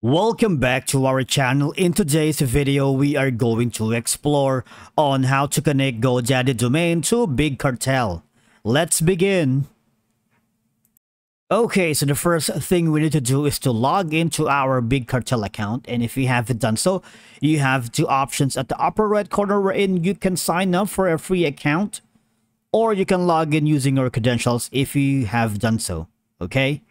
Welcome back to our channel. In today's video, we are going to explore on how to connect GoDaddy domain to Big Cartel. Let's begin. Okay, so the first thing we need to do is to log into our Big Cartel account. And if you haven't done so, you have two options at the upper right corner wherein you can sign up for a free account or you can log in using your credentials if you have done so. Okay?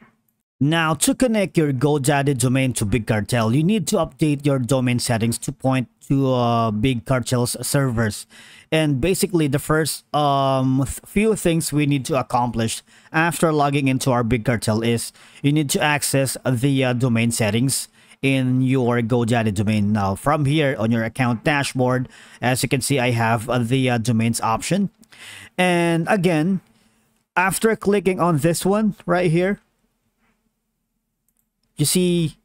Now, to connect your GoDaddy domain to Big Cartel, you need to update your domain settings to point to uh, Big Cartel's servers. And basically, the first um, few things we need to accomplish after logging into our Big Cartel is you need to access the uh, domain settings in your GoDaddy domain. Now, from here on your account dashboard, as you can see, I have uh, the uh, domains option. And again, after clicking on this one right here, you see,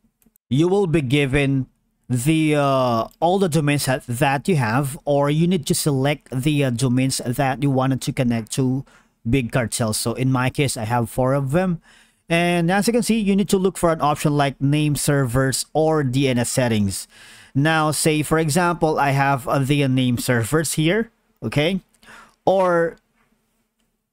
you will be given the uh, all the domains that, that you have or you need to select the uh, domains that you wanted to connect to big cartels. So in my case i have four of them. And as you can see you need to look for an option like name servers or dns settings. Now say for example i have uh, the name servers here okay? Or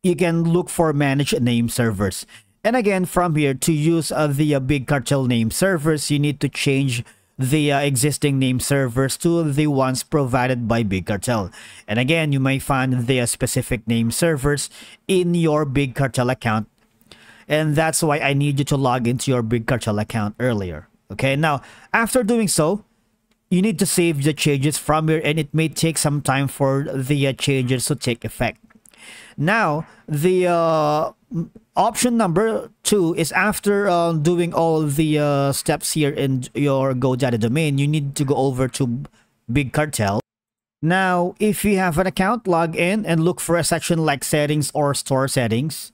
you can look for manage name servers and again, from here, to use uh, the uh, big cartel name servers, you need to change the uh, existing name servers to the ones provided by Big Cartel. And again, you may find the uh, specific name servers in your Big Cartel account. And that's why I need you to log into your Big Cartel account earlier. Okay, now, after doing so, you need to save the changes from here and it may take some time for the uh, changes to take effect. Now, the uh, option number two is after uh, doing all the uh, steps here in your GoDaddy domain, you need to go over to Big Cartel. Now, if you have an account, log in and look for a section like settings or store settings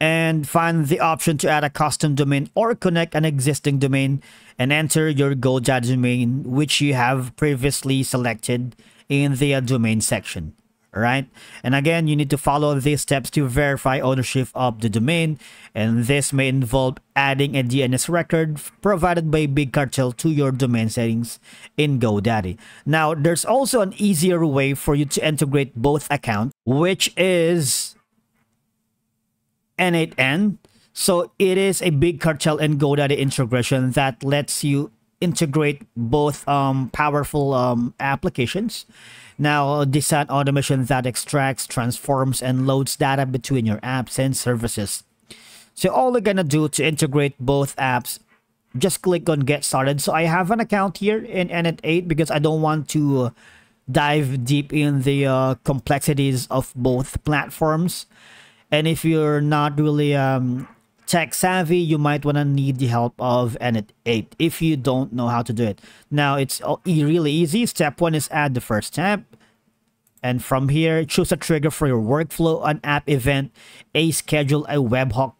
and find the option to add a custom domain or connect an existing domain and enter your GoDaddy domain which you have previously selected in the uh, domain section right? And again, you need to follow these steps to verify ownership of the domain. And this may involve adding a DNS record provided by Big Cartel to your domain settings in GoDaddy. Now, there's also an easier way for you to integrate both accounts, which is N8N. So it is a Big Cartel and GoDaddy integration that lets you integrate both um, powerful um, applications now, design automation that extracts, transforms, and loads data between your apps and services. So all you're gonna do to integrate both apps, just click on get started. So I have an account here in N8 because I don't want to dive deep in the uh, complexities of both platforms. And if you're not really um, tech savvy, you might want to need the help of N8 if you don't know how to do it. Now, it's really easy. Step one is add the first tab. And from here, choose a trigger for your workflow, an app event, a schedule, a webhook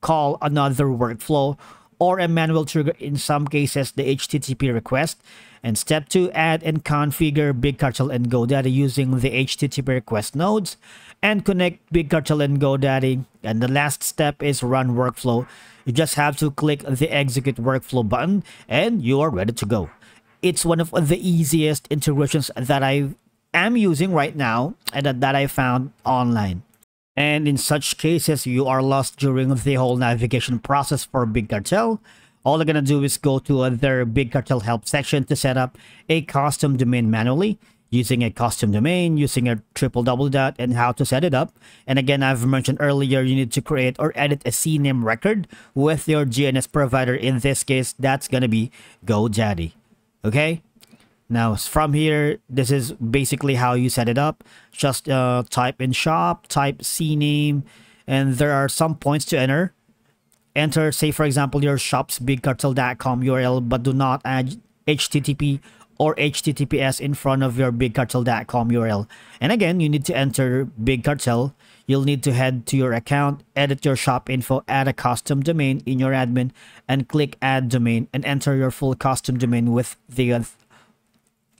call, another workflow, or a manual trigger in some cases, the HTTP request. And step two, add and configure BigCartel and GoDaddy using the HTTP request nodes and connect BigCartel and GoDaddy. And the last step is run workflow. You just have to click the execute workflow button and you are ready to go. It's one of the easiest integrations that I am using right now and that I found online. And in such cases, you are lost during the whole navigation process for Big Cartel. All you're going to do is go to their Big Cartel help section to set up a custom domain manually using a custom domain, using a triple double dot, and how to set it up. And again, I've mentioned earlier, you need to create or edit a CNAME record with your DNS provider. In this case, that's going to be GoDaddy. Okay? Now, from here, this is basically how you set it up. Just uh, type in shop, type CNAME, and there are some points to enter. Enter, say, for example, your shop's bigcartel.com URL, but do not add HTTP or HTTPS in front of your bigcartel.com URL. And again, you need to enter Big Cartel. You'll need to head to your account, edit your shop info, add a custom domain in your admin, and click Add Domain and enter your full custom domain with the uh,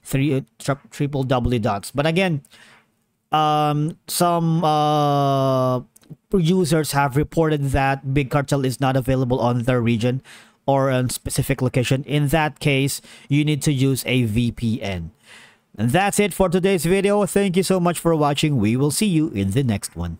three uh, tri triple W dots. But again, um, some uh, users have reported that Big Cartel is not available on their region or a specific location. In that case, you need to use a VPN. And that's it for today's video. Thank you so much for watching. We will see you in the next one.